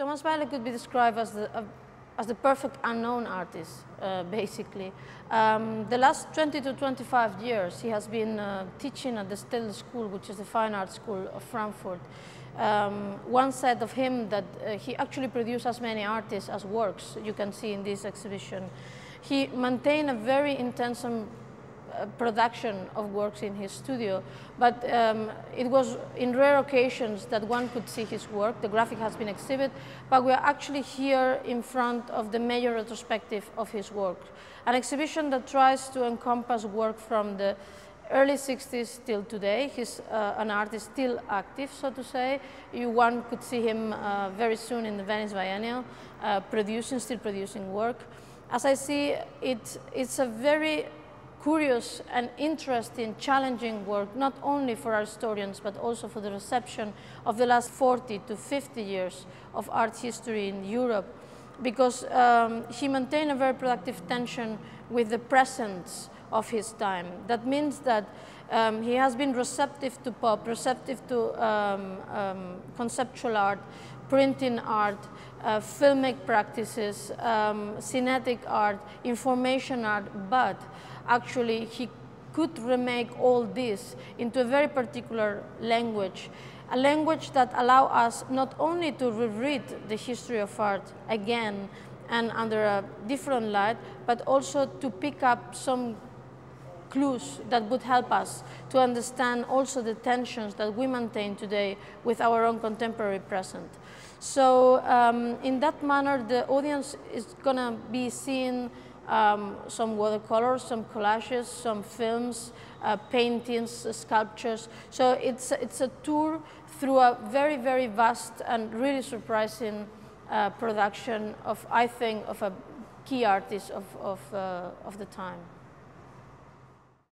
Thomas Bayrle could be described as the, uh, as the perfect unknown artist, uh, basically. Um, the last 20 to 25 years, he has been uh, teaching at the Städel School, which is the fine art school of Frankfurt. Um, one said of him that uh, he actually produced as many artists as works you can see in this exhibition. He maintained a very intense uh, production of works in his studio, but um, it was in rare occasions that one could see his work. The graphic has been exhibited, but we are actually here in front of the major retrospective of his work. An exhibition that tries to encompass work from the early 60s till today. He's uh, an artist still active, so to say. You, one could see him uh, very soon in the Venice Biennial, uh, producing, still producing work. As I see, it, it's a very curious and interesting, challenging work, not only for our historians, but also for the reception of the last 40 to 50 years of art history in Europe, because um, he maintained a very productive tension with the presence of his time. That means that um, he has been receptive to pop, receptive to um, um, conceptual art, printing art, uh, filmic practices, um, kinetic art, information art, but actually he could remake all this into a very particular language, a language that allow us not only to reread the history of art again and under a different light, but also to pick up some clues that would help us to understand also the tensions that we maintain today with our own contemporary present. So um, in that manner, the audience is going to be seeing um, some watercolors, some collages, some films, uh, paintings, sculptures. So it's, it's a tour through a very, very vast and really surprising uh, production of, I think, of a key artist of, of, uh, of the time.